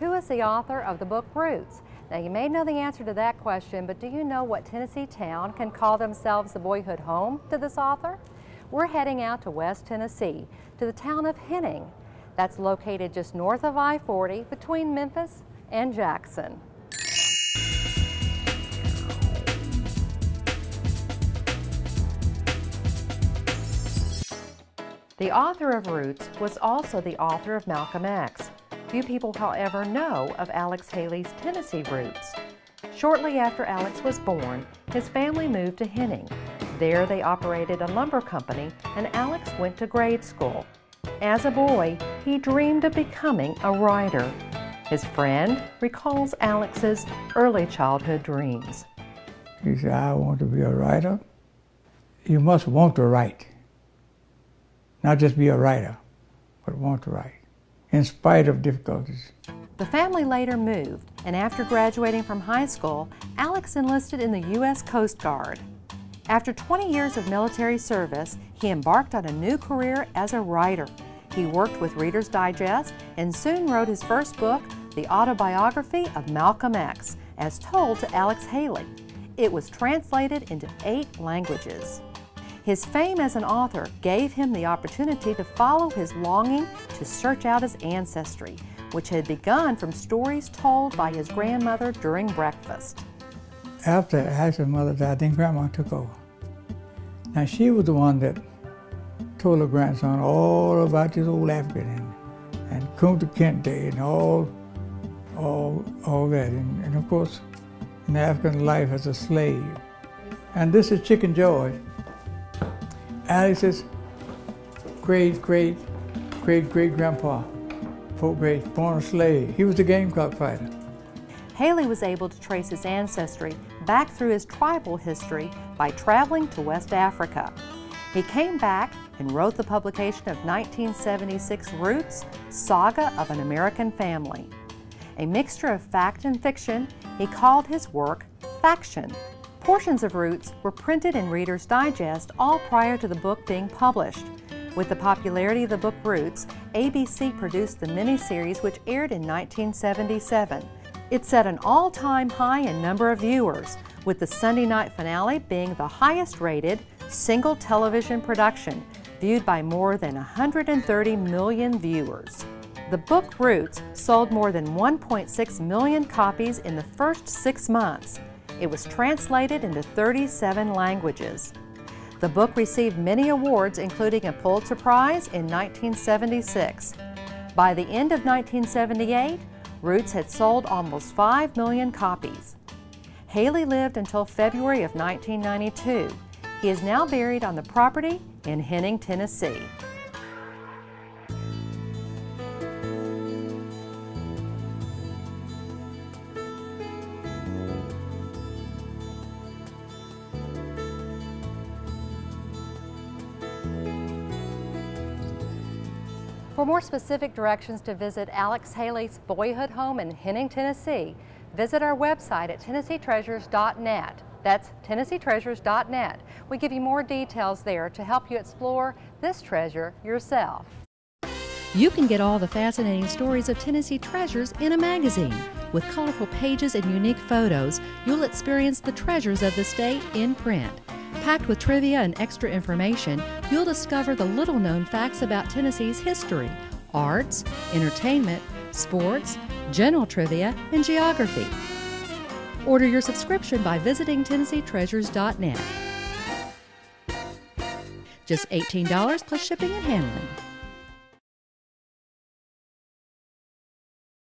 Who is the author of the book Roots? Now you may know the answer to that question, but do you know what Tennessee town can call themselves the boyhood home to this author? We're heading out to West Tennessee, to the town of Henning. That's located just north of I-40 between Memphis and Jackson. The author of Roots was also the author of Malcolm X. Few people, however, know of Alex Haley's Tennessee roots. Shortly after Alex was born, his family moved to Henning. There they operated a lumber company and Alex went to grade school. As a boy, he dreamed of becoming a writer. His friend recalls Alex's early childhood dreams. He said, I want to be a writer. You must want to write. Not just be a writer, but want to write, in spite of difficulties. The family later moved, and after graduating from high school, Alex enlisted in the U.S. Coast Guard. After 20 years of military service, he embarked on a new career as a writer. He worked with Reader's Digest and soon wrote his first book, The Autobiography of Malcolm X, as told to Alex Haley. It was translated into eight languages. His fame as an author gave him the opportunity to follow his longing to search out his ancestry, which had begun from stories told by his grandmother during breakfast. After Alex's mother died, then Grandma took over. Now she was the one that told her grandson all about this old African and, and Kunta Kinte and all, all, all that. And, and of course, an African life as a slave. And this is Chicken George. Alex's great, great, great, great grandpa, fourth grade, born a slave. He was a gamecock fighter. Haley was able to trace his ancestry back through his tribal history by traveling to West Africa. He came back and wrote the publication of 1976 Roots, Saga of an American Family. A mixture of fact and fiction, he called his work Faction. Portions of Roots were printed in Reader's Digest all prior to the book being published. With the popularity of the book Roots, ABC produced the miniseries which aired in 1977. It set an all-time high in number of viewers, with the Sunday night finale being the highest rated single television production, viewed by more than 130 million viewers. The book Roots sold more than 1.6 million copies in the first six months. It was translated into 37 languages. The book received many awards, including a Pulitzer Prize in 1976. By the end of 1978, Roots had sold almost 5 million copies. Haley lived until February of 1992. He is now buried on the property in Henning, Tennessee. For more specific directions to visit Alex Haley's boyhood home in Henning, Tennessee, visit our website at TennesseeTreasures.net. That's TennesseeTreasures.net. We give you more details there to help you explore this treasure yourself. You can get all the fascinating stories of Tennessee treasures in a magazine. With colorful pages and unique photos, you'll experience the treasures of the state in print. Packed with trivia and extra information, you'll discover the little known facts about Tennessee's history, arts, entertainment, sports, general trivia, and geography. Order your subscription by visiting TennesseeTreasures.net. Just $18 plus shipping and handling.